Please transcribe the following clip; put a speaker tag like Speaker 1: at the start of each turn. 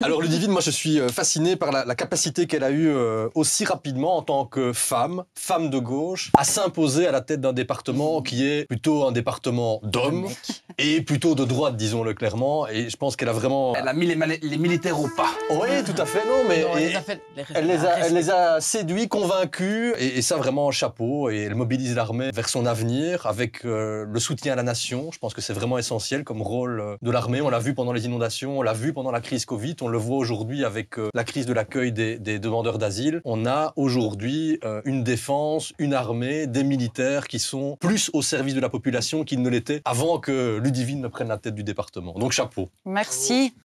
Speaker 1: Alors Ludivine, moi je suis euh, fasciné par la, capacité qu'elle a eue euh, aussi rapidement en tant que femme, femme de gauche, à s'imposer à la tête d'un département qui est plutôt un département d'hommes et plutôt de droite, disons-le clairement. Et je pense qu'elle a vraiment...
Speaker 2: Elle a mis les, militaires au pas.
Speaker 1: Oui, tout à fait, non, mais...
Speaker 3: Non, elle les a fait-
Speaker 1: Elle les, a, elle les a séduits, convaincus, et, et ça vraiment chapeau. Et elle mobilise l'armée vers son avenir avec euh, le soutien à la nation. Je pense que c'est vraiment essentiel comme rôle euh, de l'armée. On l'a vu pendant les inondations, on l'a vu pendant la crise Covid, on le voit aujourd'hui avec euh, la crise de l'accueil des, des demandeurs d'asile. On a aujourd'hui euh, une défense, une armée, des militaires qui sont plus au service de la population qu'ils ne l'étaient avant que Ludivine ne prenne la tête du département. Donc chapeau.
Speaker 4: Merci.